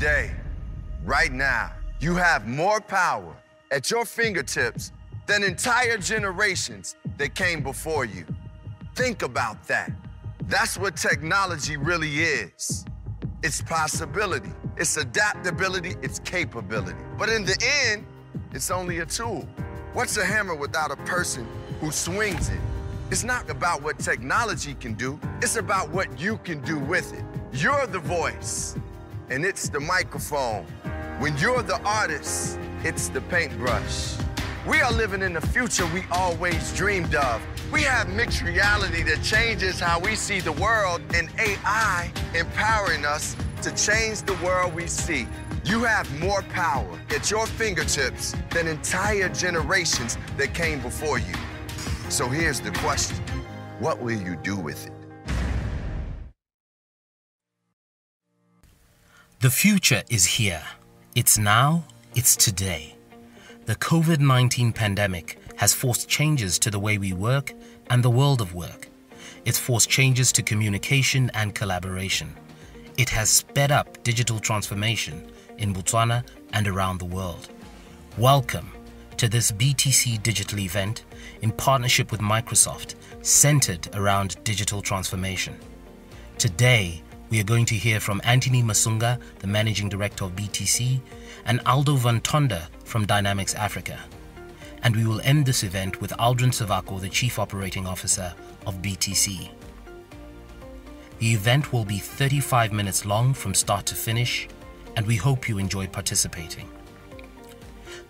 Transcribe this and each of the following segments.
Today, right now, you have more power at your fingertips than entire generations that came before you. Think about that. That's what technology really is. It's possibility, it's adaptability, it's capability. But in the end, it's only a tool. What's a hammer without a person who swings it? It's not about what technology can do, it's about what you can do with it. You're the voice, and it's the microphone. When you're the artist, it's the paintbrush. We are living in the future we always dreamed of. We have mixed reality that changes how we see the world, and AI empowering us to change the world we see. You have more power at your fingertips than entire generations that came before you. So here's the question What will you do with it? The future is here. It's now, it's today. The COVID 19 pandemic has forced changes to the way we work and the world of work. It's forced changes to communication and collaboration. It has sped up digital transformation in Botswana and around the world. Welcome to this BTC digital event in partnership with Microsoft, centered around digital transformation. Today, we are going to hear from Anthony Masunga, the Managing Director of BTC, and Aldo Van Tonder from Dynamics Africa. And we will end this event with Aldrin Savako, the Chief Operating Officer of BTC. The event will be 35 minutes long from start to finish, and we hope you enjoy participating.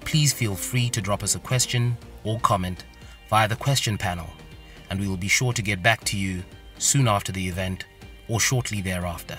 Please feel free to drop us a question or comment via the question panel, and we will be sure to get back to you soon after the event or shortly thereafter.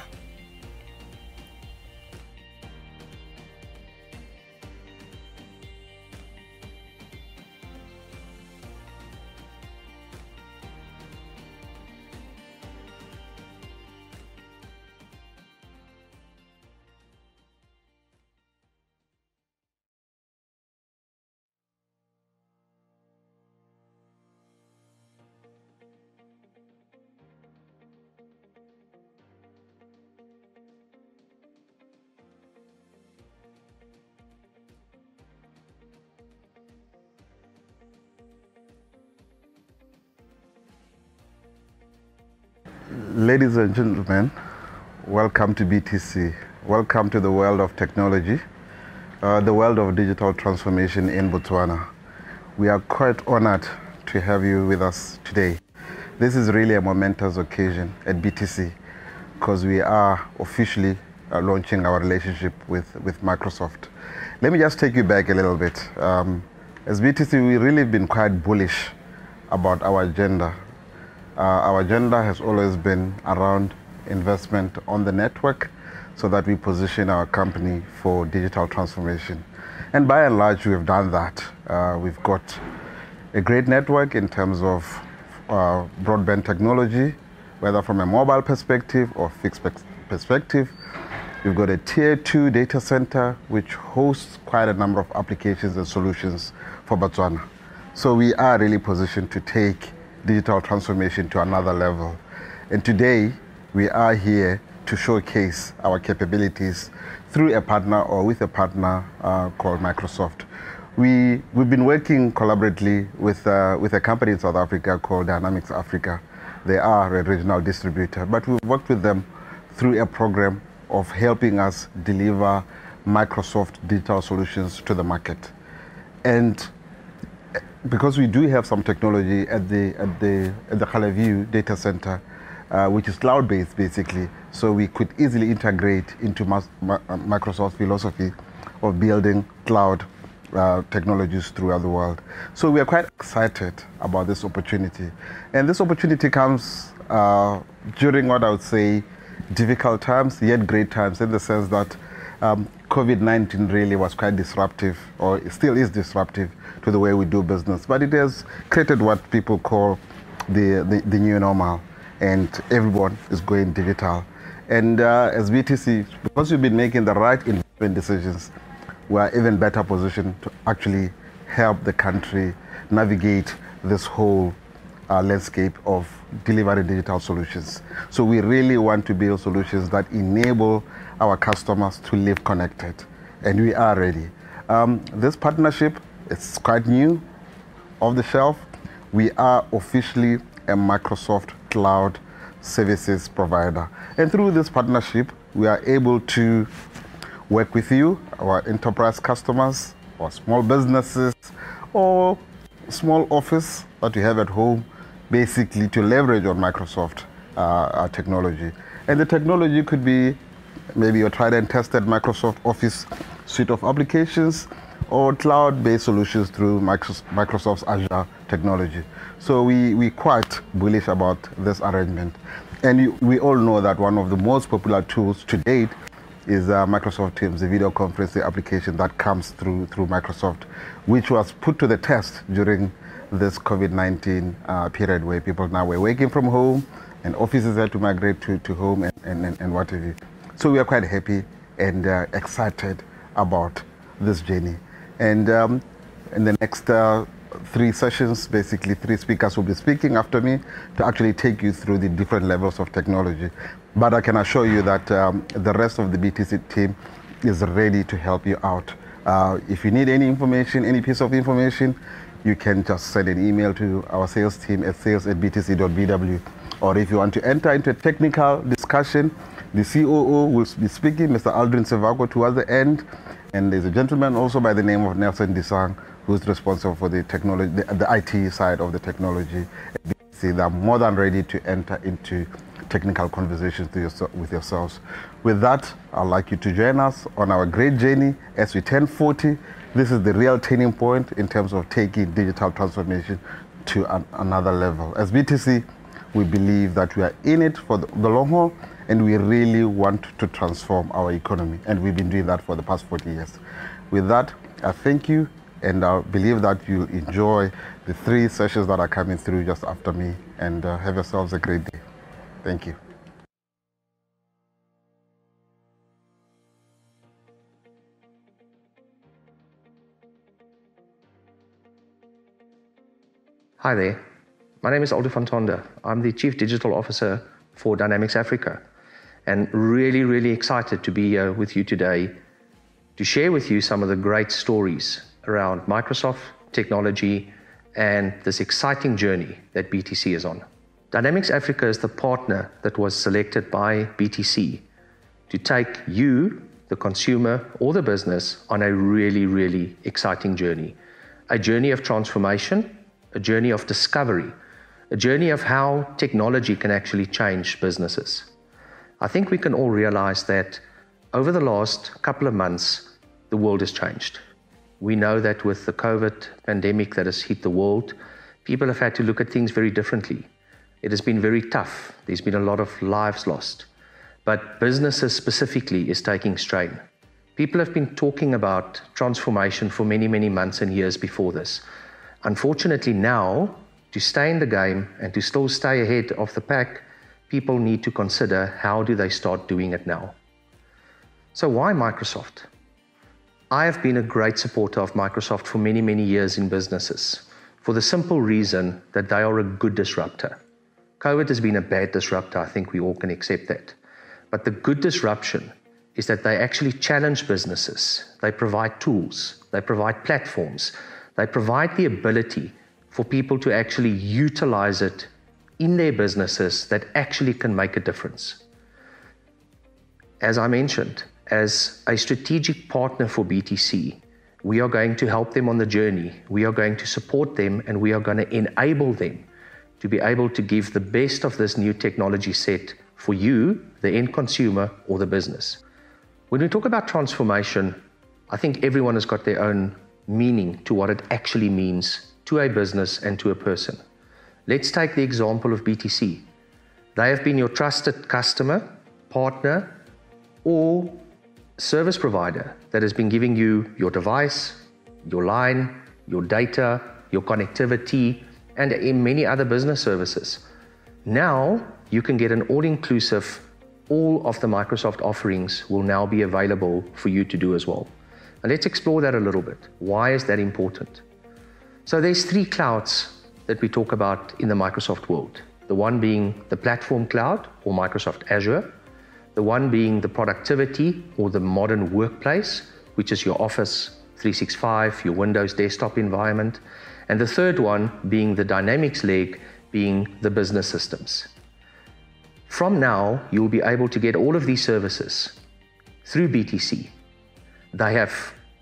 Ladies and gentlemen, welcome to BTC. Welcome to the world of technology, uh, the world of digital transformation in Botswana. We are quite honored to have you with us today. This is really a momentous occasion at BTC because we are officially uh, launching our relationship with, with Microsoft. Let me just take you back a little bit. Um, as BTC, we really been quite bullish about our agenda our agenda has always been around investment on the network so that we position our company for digital transformation. And by and large, we have done that. Uh, we've got a great network in terms of uh, broadband technology, whether from a mobile perspective or fixed perspective. We've got a tier two data center which hosts quite a number of applications and solutions for Botswana. So we are really positioned to take digital transformation to another level. And today, we are here to showcase our capabilities through a partner or with a partner uh, called Microsoft. We, we've been working collaboratively with, uh, with a company in South Africa called Dynamics Africa. They are a regional distributor, but we've worked with them through a program of helping us deliver Microsoft digital solutions to the market. And because we do have some technology at the at the at the Kgale View data center, uh, which is cloud-based basically, so we could easily integrate into uh, Microsoft philosophy of building cloud uh, technologies throughout the world. So we are quite excited about this opportunity, and this opportunity comes uh, during what I would say difficult times, yet great times, in the sense that um, COVID-19 really was quite disruptive, or still is disruptive to the way we do business. But it has created what people call the, the, the new normal, and everyone is going digital. And uh, as BTC, because we've been making the right investment decisions, we are even better positioned to actually help the country navigate this whole uh, landscape of delivering digital solutions. So we really want to build solutions that enable our customers to live connected, and we are ready. Um, this partnership is quite new, off the shelf. We are officially a Microsoft Cloud services provider. And through this partnership, we are able to work with you, our enterprise customers, or small businesses, or small office that you have at home, basically to leverage on Microsoft uh, technology. And the technology could be maybe your tried and tested Microsoft Office suite of applications or cloud-based solutions through Microsoft's Azure technology. So we, we're quite bullish about this arrangement. And you, we all know that one of the most popular tools to date is uh, Microsoft Teams, the video conferencing application that comes through, through Microsoft, which was put to the test during this COVID-19 uh, period where people now were working from home and offices had to migrate to, to home and, and, and what have you. So we are quite happy and uh, excited about this journey. And um, in the next uh, three sessions, basically three speakers will be speaking after me to actually take you through the different levels of technology. But I can assure you that um, the rest of the BTC team is ready to help you out. Uh, if you need any information, any piece of information, you can just send an email to our sales team at sales at btc.bw. Or if you want to enter into a technical discussion, the COO will be speaking, Mr. Aldrin Sevako, towards the end. And there's a gentleman also by the name of Nelson Disang who's responsible for the technology, the, the IT side of the technology. See, They're more than ready to enter into technical conversations with yourselves. With that, I'd like you to join us on our great journey as we turn 40. This is the real turning point in terms of taking digital transformation to an, another level. As BTC, we believe that we are in it for the, the long haul and we really want to transform our economy. And we've been doing that for the past 40 years. With that, I thank you and I believe that you'll enjoy the three sessions that are coming through just after me and uh, have yourselves a great day. Thank you. Hi there. My name is Aldo van Tonder. I'm the Chief Digital Officer for Dynamics Africa and really, really excited to be here with you today to share with you some of the great stories around Microsoft technology and this exciting journey that BTC is on. Dynamics Africa is the partner that was selected by BTC to take you, the consumer or the business, on a really, really exciting journey. A journey of transformation, a journey of discovery, a journey of how technology can actually change businesses. I think we can all realize that over the last couple of months, the world has changed. We know that with the COVID pandemic that has hit the world, people have had to look at things very differently. It has been very tough. There's been a lot of lives lost. But businesses specifically is taking strain. People have been talking about transformation for many, many months and years before this. Unfortunately, now, to stay in the game and to still stay ahead of the pack, people need to consider how do they start doing it now. So why Microsoft? I have been a great supporter of Microsoft for many, many years in businesses for the simple reason that they are a good disruptor. COVID has been a bad disruptor, I think we all can accept that. But the good disruption is that they actually challenge businesses. They provide tools, they provide platforms, they provide the ability for people to actually utilize it in their businesses that actually can make a difference. As I mentioned, as a strategic partner for BTC, we are going to help them on the journey. We are going to support them and we are going to enable them to be able to give the best of this new technology set for you, the end consumer, or the business. When we talk about transformation, I think everyone has got their own meaning to what it actually means to a business and to a person. Let's take the example of BTC. They have been your trusted customer, partner, or service provider that has been giving you your device, your line, your data, your connectivity, and many other business services. Now you can get an all inclusive, all of the Microsoft offerings will now be available for you to do as well. And let's explore that a little bit. Why is that important? So there's three clouds that we talk about in the Microsoft world. The one being the platform cloud or Microsoft Azure, the one being the productivity or the modern workplace, which is your Office 365, your Windows desktop environment, and the third one being the Dynamics leg, being the business systems. From now, you'll be able to get all of these services through BTC. They have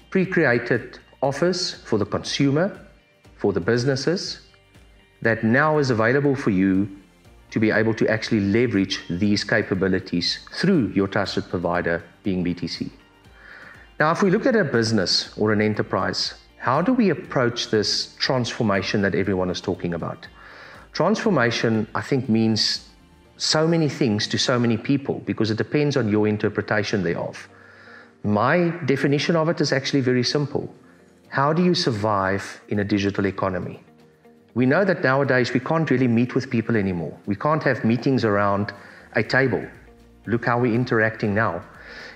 pre created offers for the consumer, for the businesses, that now is available for you to be able to actually leverage these capabilities through your trusted provider, being BTC. Now, if we look at a business or an enterprise, how do we approach this transformation that everyone is talking about? Transformation, I think, means so many things to so many people because it depends on your interpretation thereof. My definition of it is actually very simple. How do you survive in a digital economy? We know that nowadays we can't really meet with people anymore. We can't have meetings around a table. Look how we're interacting now.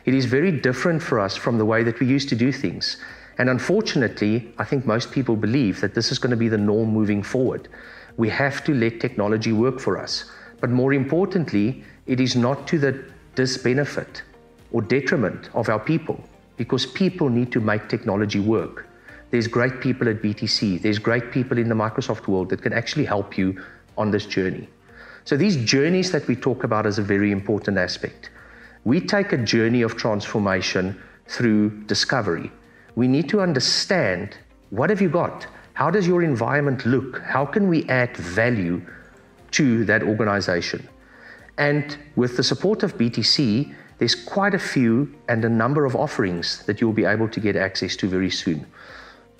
It is very different for us from the way that we used to do things. And unfortunately, I think most people believe that this is going to be the norm moving forward. We have to let technology work for us. But more importantly, it is not to the disbenefit or detriment of our people because people need to make technology work. There's great people at BTC, there's great people in the Microsoft world that can actually help you on this journey. So, these journeys that we talk about is a very important aspect. We take a journey of transformation through discovery. We need to understand what have you got? How does your environment look? How can we add value to that organization? And with the support of BTC, there's quite a few and a number of offerings that you'll be able to get access to very soon.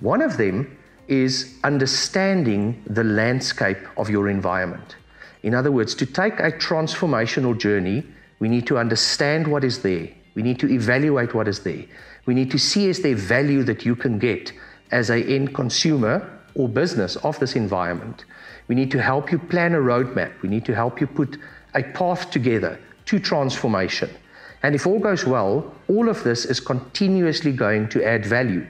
One of them is understanding the landscape of your environment. In other words, to take a transformational journey, we need to understand what is there. We need to evaluate what is there. We need to see is there value that you can get as an end consumer or business of this environment. We need to help you plan a roadmap. We need to help you put a path together to transformation. And if all goes well, all of this is continuously going to add value.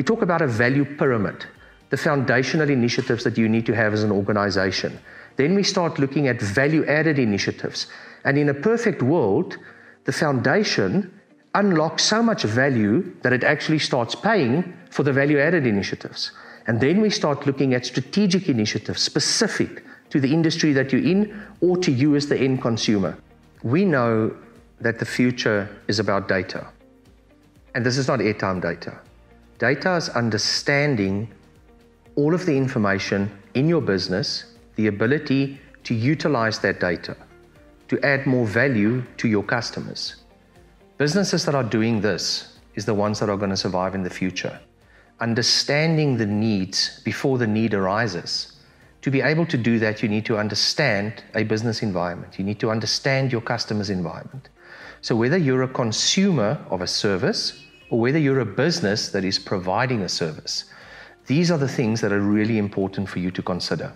We talk about a value pyramid, the foundational initiatives that you need to have as an organization. Then we start looking at value added initiatives. And in a perfect world, the foundation unlocks so much value that it actually starts paying for the value added initiatives. And then we start looking at strategic initiatives specific to the industry that you're in or to you as the end consumer. We know that the future is about data. And this is not airtime data. Data is understanding all of the information in your business, the ability to utilize that data to add more value to your customers. Businesses that are doing this is the ones that are going to survive in the future. Understanding the needs before the need arises. To be able to do that, you need to understand a business environment. You need to understand your customer's environment. So, whether you're a consumer of a service or whether you're a business that is providing a service. These are the things that are really important for you to consider.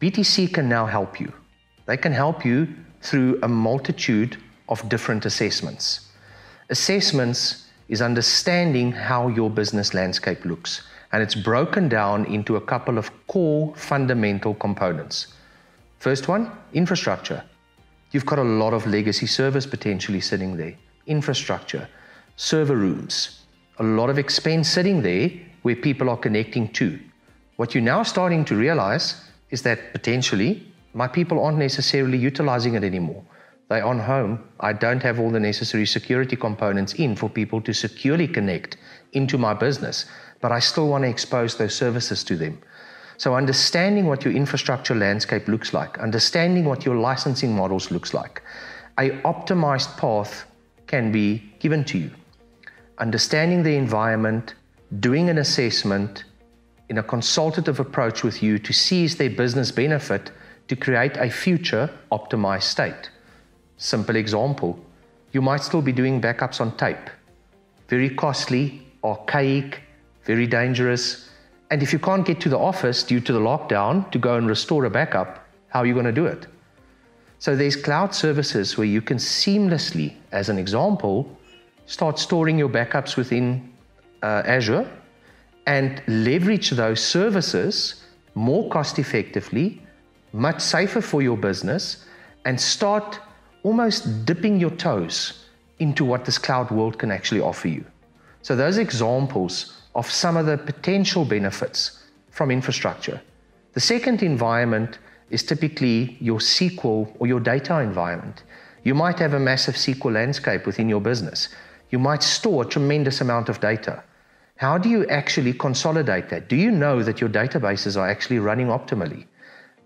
BTC can now help you. They can help you through a multitude of different assessments. Assessments is understanding how your business landscape looks, and it's broken down into a couple of core fundamental components. First one, infrastructure. You've got a lot of legacy service potentially sitting there. Infrastructure server rooms, a lot of expense sitting there where people are connecting to. What you're now starting to realize is that potentially my people aren't necessarily utilizing it anymore. They're on home. I don't have all the necessary security components in for people to securely connect into my business, but I still want to expose those services to them. So, understanding what your infrastructure landscape looks like, understanding what your licensing models looks like, a optimized path can be given to you understanding the environment, doing an assessment in a consultative approach with you to seize their business benefit to create a future optimized state. Simple example you might still be doing backups on tape. Very costly, archaic, very dangerous. And if you can't get to the office due to the lockdown to go and restore a backup, how are you going to do it? So there's cloud services where you can seamlessly, as an example, start storing your backups within uh, Azure and leverage those services more cost effectively, much safer for your business, and start almost dipping your toes into what this cloud world can actually offer you. So, those examples of some of the potential benefits from infrastructure. The second environment is typically your SQL or your data environment. You might have a massive SQL landscape within your business. You might store a tremendous amount of data. How do you actually consolidate that? Do you know that your databases are actually running optimally?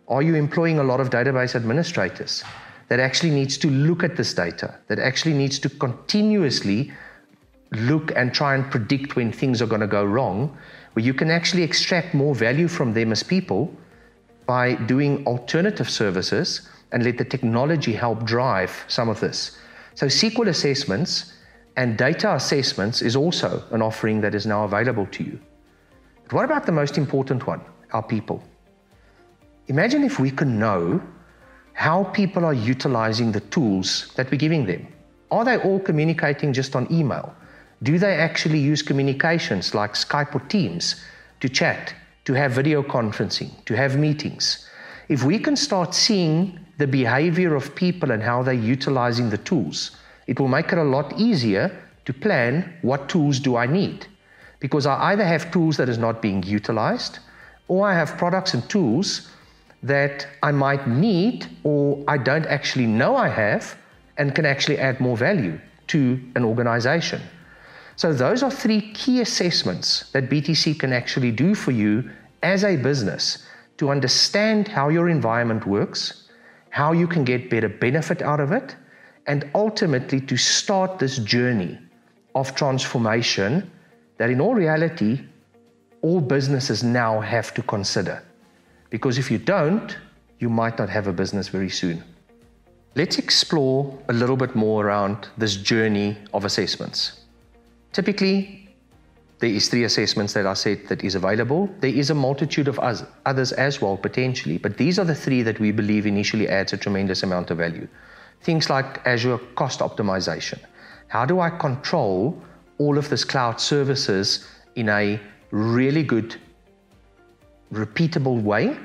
Are you employing a lot of database administrators that actually needs to look at this data, that actually needs to continuously look and try and predict when things are going to go wrong, where you can actually extract more value from them as people by doing alternative services and let the technology help drive some of this. So, SQL assessments and data assessments is also an offering that is now available to you. But what about the most important one? Our people. Imagine if we can know how people are utilizing the tools that we're giving them. Are they all communicating just on email? Do they actually use communications like Skype or Teams to chat, to have video conferencing, to have meetings? If we can start seeing the behavior of people and how they're utilizing the tools. It will make it a lot easier to plan what tools do I need. Because I either have tools that is not being utilized, or I have products and tools that I might need or I don't actually know I have and can actually add more value to an organization. So, those are three key assessments that BTC can actually do for you as a business to understand how your environment works, how you can get better benefit out of it, and ultimately to start this journey of transformation that, in all reality, all businesses now have to consider. Because if you don't, you might not have a business very soon. Let's explore a little bit more around this journey of assessments. Typically, there is three assessments that I said that is available. There is a multitude of others as well, potentially, but these are the three that we believe initially adds a tremendous amount of value. Things like Azure cost optimization. How do I control all of this cloud services in a really good, repeatable way,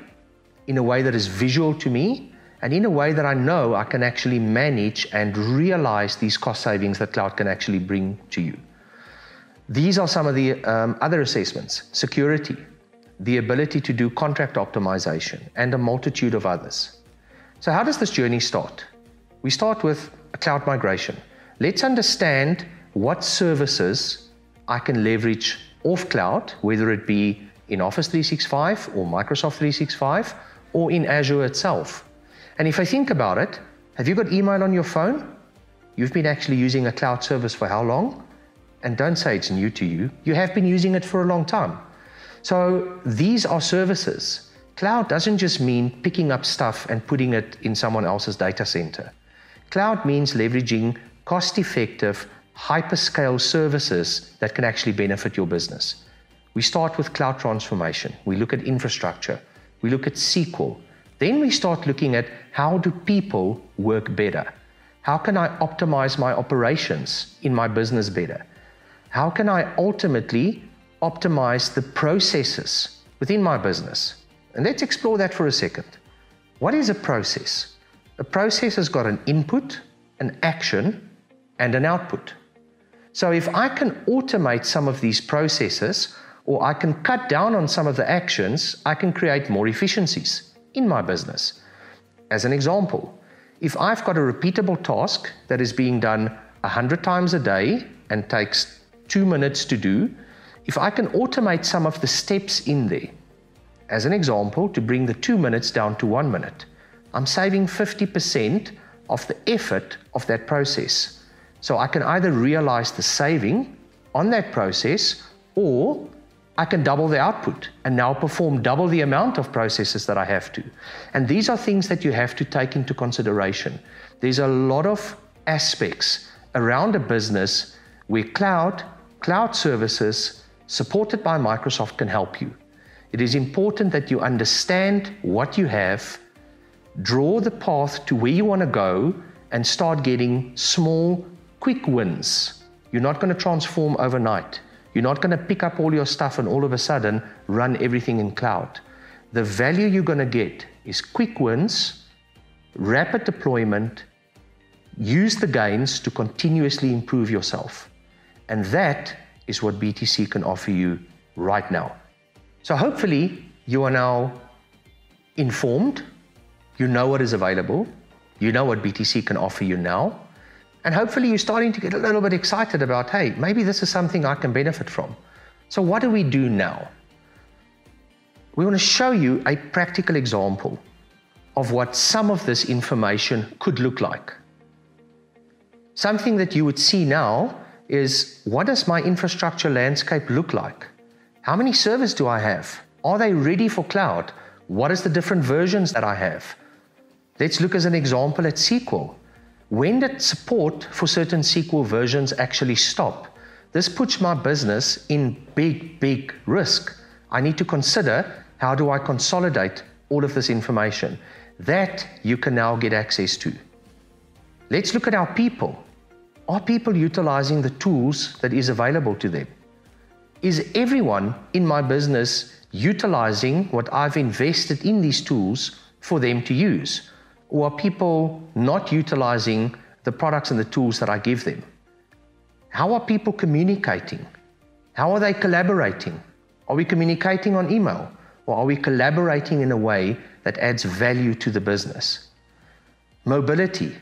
in a way that is visual to me, and in a way that I know I can actually manage and realize these cost savings that cloud can actually bring to you. These are some of the um, other assessments security, the ability to do contract optimization, and a multitude of others. So, how does this journey start? We start with a cloud migration. Let's understand what services I can leverage off cloud, whether it be in Office 365 or Microsoft 365 or in Azure itself. And if I think about it, have you got email on your phone? You've been actually using a cloud service for how long? and don't say it's new to you. You have been using it for a long time. So these are services. Cloud doesn't just mean picking up stuff and putting it in someone else's data center. Cloud means leveraging cost effective, hyperscale services that can actually benefit your business. We start with cloud transformation. We look at infrastructure. We look at SQL. Then we start looking at how do people work better? How can I optimize my operations in my business better? How can I ultimately optimize the processes within my business? And let's explore that for a second. What is a process? A process has got an input, an action, and an output. So if I can automate some of these processes, or I can cut down on some of the actions, I can create more efficiencies in my business. As an example, if I've got a repeatable task that is being done 100 times a day and takes two minutes to do, if I can automate some of the steps in there, as an example, to bring the two minutes down to one minute, I'm saving 50% of the effort of that process. So I can either realize the saving on that process or I can double the output and now perform double the amount of processes that I have to. And these are things that you have to take into consideration. There's a lot of aspects around a business where cloud Cloud services supported by Microsoft can help you. It is important that you understand what you have, draw the path to where you want to go, and start getting small, quick wins. You're not going to transform overnight. You're not going to pick up all your stuff and all of a sudden run everything in cloud. the value you're going to get is quick wins, rapid deployment, use the gains to continuously improve yourself. And that is what BTC can offer you right now. So hopefully you are now informed, you know what is available, you know what BTC can offer you now, and hopefully you're starting to get a little bit excited about, hey, maybe this is something I can benefit from. So what do we do now? We want to show you a practical example of what some of this information could look like. Something that you would see now is what does my infrastructure landscape look like? How many servers do I have? Are they ready for cloud? What is the different versions that I have? Let's look as an example at SQL. When did support for certain SQL versions actually stop? This puts my business in big, big risk. I need to consider how do I consolidate all of this information? That you can now get access to. Let's look at our people. Are people utilizing the tools that is available to them? Is everyone in my business utilizing what I've invested in these tools for them to use? Or are people not utilizing the products and the tools that I give them? How are people communicating? How are they collaborating? Are we communicating on email? Or are we collaborating in a way that adds value to the business? Mobility.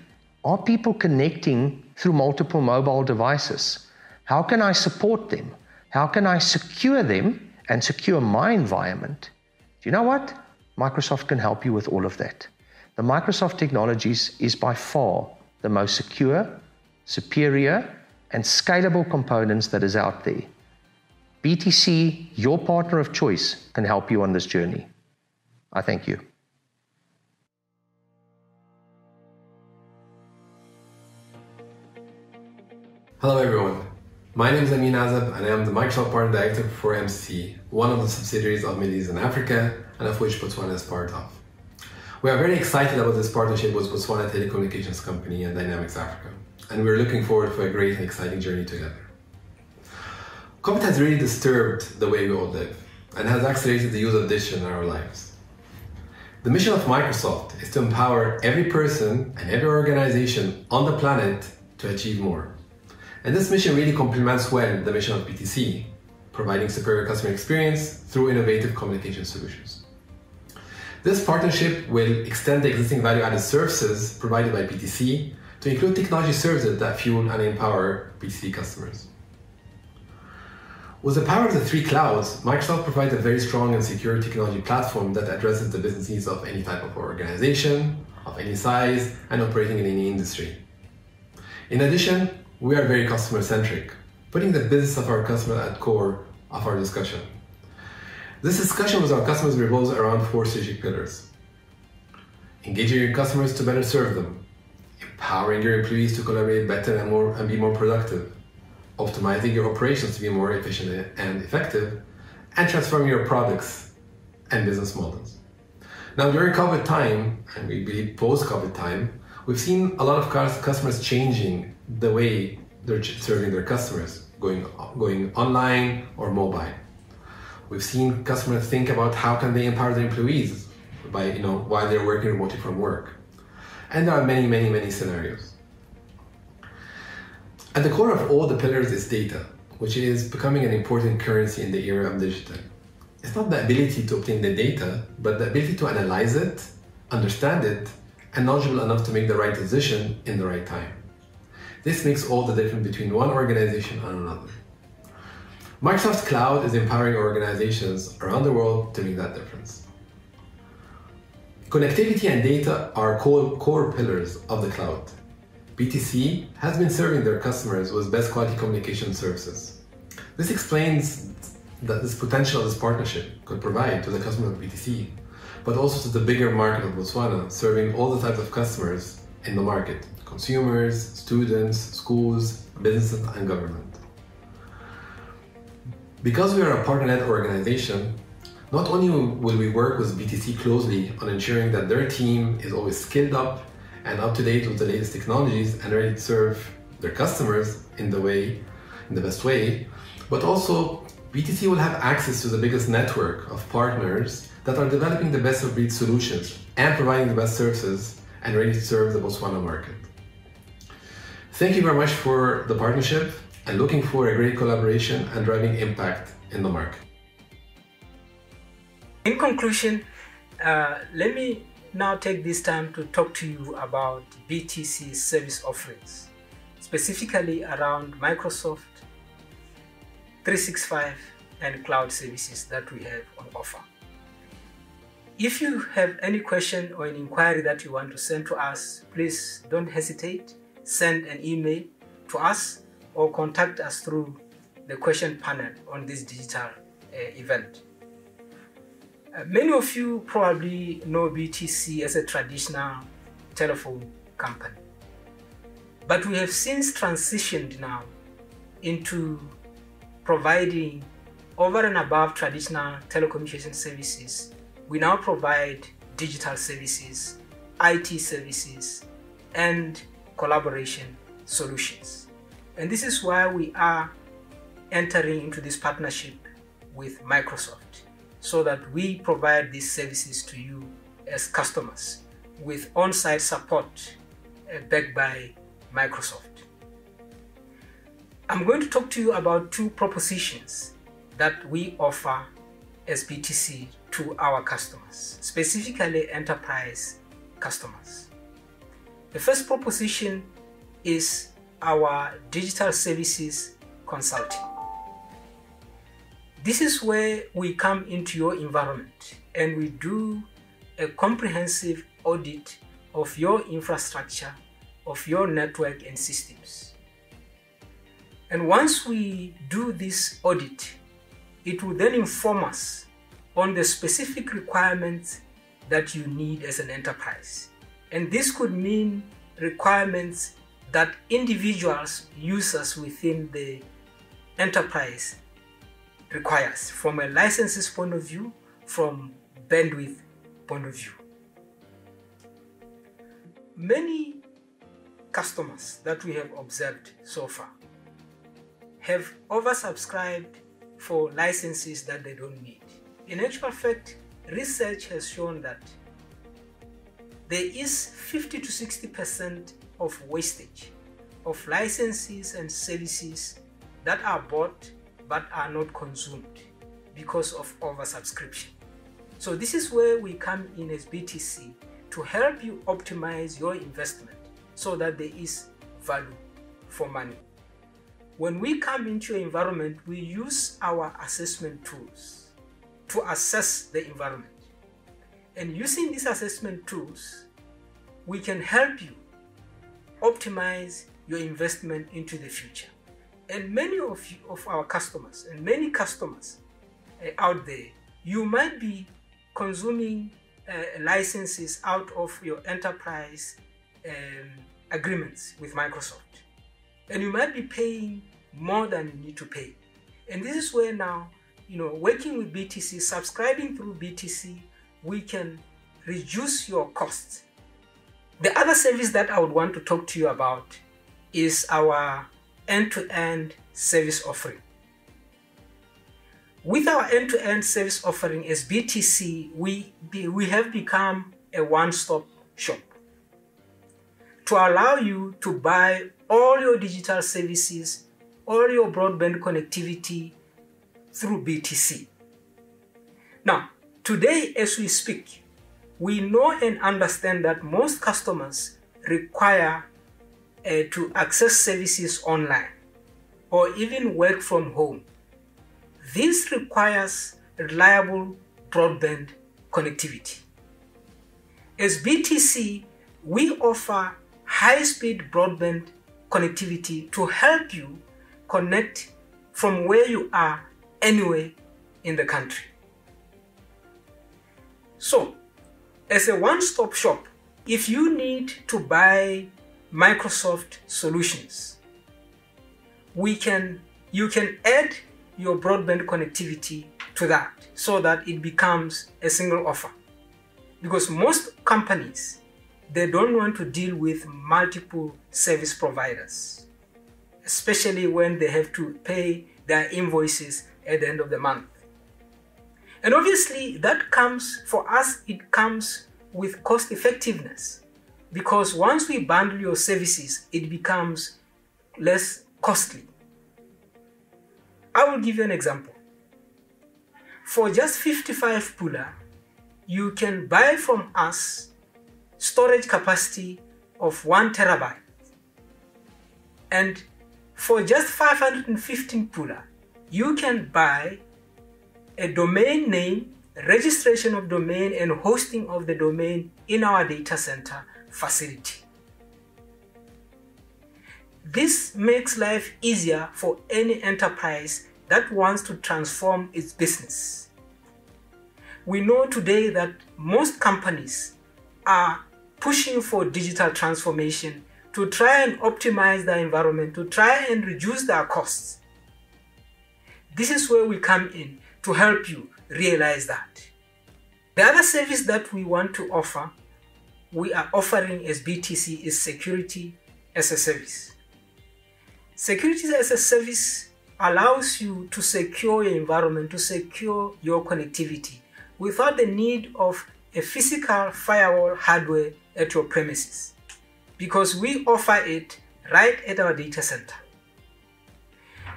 Are people connecting through multiple mobile devices? How can I support them? How can I secure them and secure my environment? Do you know what? Microsoft can help you with all of that. The Microsoft Technologies is by far the most secure, superior, and scalable components that is out there. BTC, your partner of choice, can help you on this journey. I thank you. Hello everyone. My name is Amin Azab and I am the Microsoft Partner Director for MCC, one of the subsidiaries of Middle East and Africa and of which Botswana is part of. We are very excited about this partnership with Botswana Telecommunications Company and Dynamics Africa, and we're looking forward for a great and exciting journey together. COVID has really disturbed the way we all live and has accelerated the use of digital in our lives. The mission of Microsoft is to empower every person and every organization on the planet to achieve more. And this mission really complements well the mission of BTC, providing superior customer experience through innovative communication solutions. This partnership will extend the existing value-added services provided by BTC to include technology services that fuel and empower BTC customers. With the power of the three clouds, Microsoft provides a very strong and secure technology platform that addresses the business needs of any type of organization, of any size, and operating in any industry. In addition, we are very customer centric, putting the business of our customer at core of our discussion. This discussion with our customers revolves around four strategic pillars. Engaging your customers to better serve them, empowering your employees to collaborate better and more and be more productive, optimizing your operations to be more efficient and effective, and transforming your products and business models. Now, during COVID time, and we believe post COVID time, we've seen a lot of customers changing the way they're serving their customers, going, going online or mobile. We've seen customers think about how can they empower their employees by, you know, while they're working remotely from work. And there are many, many, many scenarios. At the core of all the pillars is data, which is becoming an important currency in the era of digital. It's not the ability to obtain the data, but the ability to analyze it, understand it, and knowledgeable enough to make the right decision in the right time. This makes all the difference between one organization and another. Microsoft Cloud is empowering organizations around the world to make that difference. Connectivity and data are core, core pillars of the cloud. BTC has been serving their customers with best quality communication services. This explains that this potential this partnership could provide to the customer of BTC, but also to the bigger market of Botswana, serving all the types of customers in the market consumers, students, schools, businesses, and government. Because we are a partner led organization, not only will we work with BTC closely on ensuring that their team is always skilled up and up to date with the latest technologies and ready to serve their customers in the way, in the best way. But also, BTC will have access to the biggest network of partners that are developing the best of breed solutions and providing the best services and ready to serve the Botswana market. Thank you very much for the partnership and looking for a great collaboration and driving impact in the market. In conclusion, uh, let me now take this time to talk to you about BTC's service offerings, specifically around Microsoft 365 and cloud services that we have on offer. If you have any question or an inquiry that you want to send to us, please don't hesitate. Send an email to us or contact us through the question panel on this digital uh, event. Uh, many of you probably know BTC as a traditional telephone company, but we have since transitioned now into providing over and above traditional telecommunication services. We now provide digital services, IT services, and collaboration solutions. And this is why we are entering into this partnership with Microsoft so that we provide these services to you as customers with on site support uh, backed by Microsoft. I'm going to talk to you about two propositions that we offer as BTC to our customers, specifically enterprise customers. The first proposition is our digital services consulting. This is where we come into your environment and we do a comprehensive audit of your infrastructure, of your network and systems. And once we do this audit, it will then inform us on the specific requirements that you need as an enterprise. And this could mean requirements that individuals, users within the enterprise requires from a licenses point of view, from bandwidth point of view. Many customers that we have observed so far have oversubscribed for licenses that they don't need. In actual fact, research has shown that there is 50 to 60% of wastage of licenses and services that are bought but are not consumed because of oversubscription. So this is where we come in as BTC to help you optimize your investment so that there is value for money. When we come into your environment, we use our assessment tools to assess the environment. And using these assessment tools, we can help you optimize your investment into the future. And many of, you, of our customers, and many customers uh, out there, you might be consuming uh, licenses out of your enterprise um, agreements with Microsoft. And you might be paying more than you need to pay. And this is where now, you know, working with BTC, subscribing through BTC, we can reduce your costs. The other service that I would want to talk to you about is our end-to-end service offering. With our end-to-end service offering as BTC, we, we have become a one-stop shop to allow you to buy all your digital services, all your broadband connectivity through BTC. Now, today as we speak, we know and understand that most customers require uh, to access services online or even work from home. This requires reliable broadband connectivity. As BTC, we offer high speed broadband connectivity to help you connect from where you are anywhere in the country. So, as a one stop shop, if you need to buy Microsoft solutions, we can you can add your broadband connectivity to that so that it becomes a single offer. Because most companies they don't want to deal with multiple service providers, especially when they have to pay their invoices at the end of the month. And obviously, that comes for us, it comes with cost effectiveness because once we bundle your services, it becomes less costly. I will give you an example. For just 55 pula, you can buy from us storage capacity of 1 terabyte. And for just 515 pula, you can buy a domain name, registration of domain, and hosting of the domain in our data center facility. This makes life easier for any enterprise that wants to transform its business. We know today that most companies are pushing for digital transformation to try and optimize their environment, to try and reduce their costs. This is where we come in to help you realize that. The other service that we want to offer, we are offering as BTC is security as a service. Security as a service allows you to secure your environment, to secure your connectivity without the need of a physical firewall hardware at your premises because we offer it right at our data center.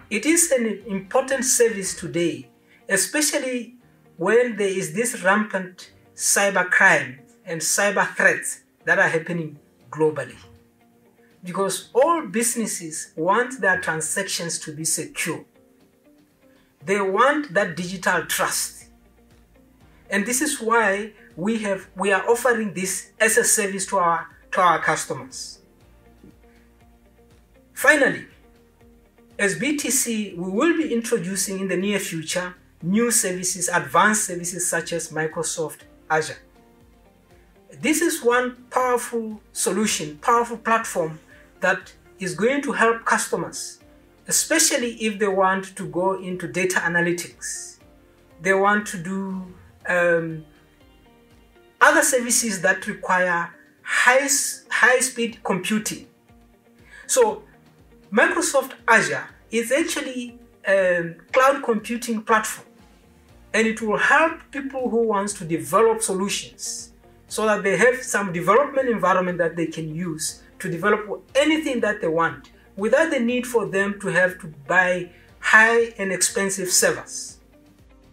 It is an important service today especially when there is this rampant cybercrime and cyber threats that are happening globally. Because all businesses want their transactions to be secure. They want that digital trust. And this is why we have we are offering this as a service to our to our customers. Finally, as BTC, we will be introducing in the near future new services, advanced services such as Microsoft Azure. This is one powerful solution, powerful platform that is going to help customers, especially if they want to go into data analytics. They want to do um, other services that require high, high speed computing. So, Microsoft Azure is actually a cloud computing platform and it will help people who wants to develop solutions so that they have some development environment that they can use to develop anything that they want without the need for them to have to buy high and expensive servers.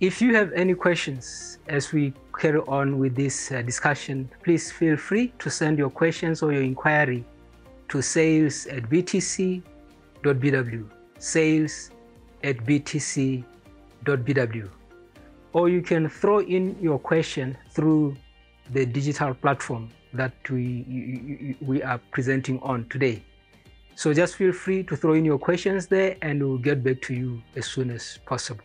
If you have any questions as we carry on with this uh, discussion, please feel free to send your questions or your inquiry to sales at btc.bw, sales at btc.bw or you can throw in your question through the digital platform that we, we are presenting on today. So just feel free to throw in your questions there and we'll get back to you as soon as possible.